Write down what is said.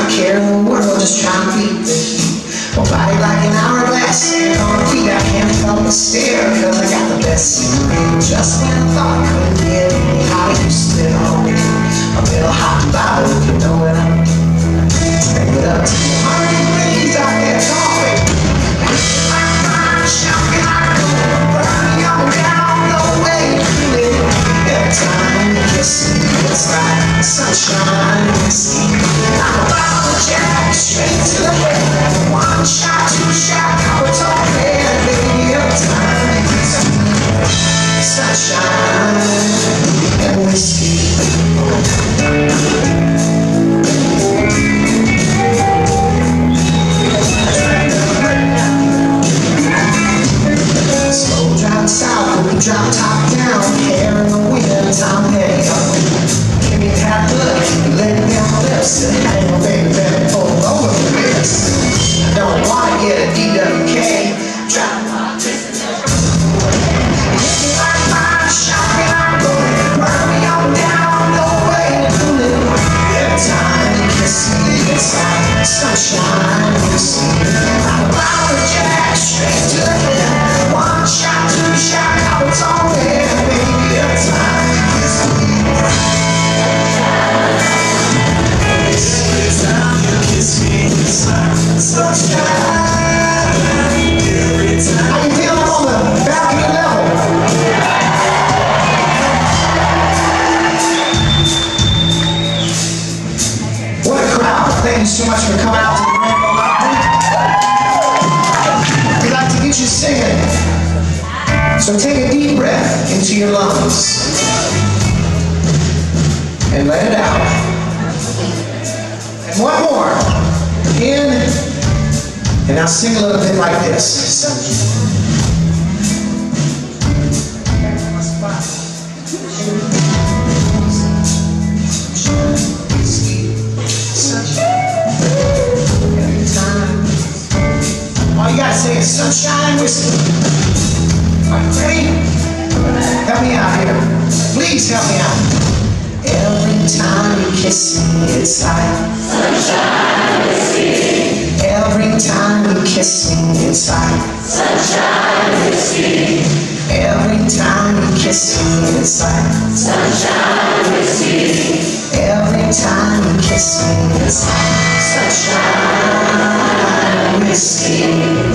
not a care. In the world, just trying to feed My body like an hourglass, on feet I can't help stare, I got the best Just when I thought I couldn't get any higher, you still A little hot bottle, if you know what I mean. Bring it up to I can't time sunshine. Drop top down, hair in the wind, up. Give me that look, let it down lips, and hang on, baby, baby, pull over the wrist. I don't wanna get a DWK, drop me like my shotgun, I'm going, burn me down, no way to it. Every time you kiss it's like sunshine, you see. Coming out to the Grand Ole Opry. We'd like to get you singing. So take a deep breath into your lungs and let it out. And one more. In and now sing a little bit like this. Is sunshine whiskey. Are you ready? Help me out here. Please help me out. Every time you kiss me, it's like sunshine whiskey. Every time you kiss me, it's like sunshine whiskey. Every time you kiss me, it's like sunshine whiskey. Every time you kiss me, it's like sunshine whiskey.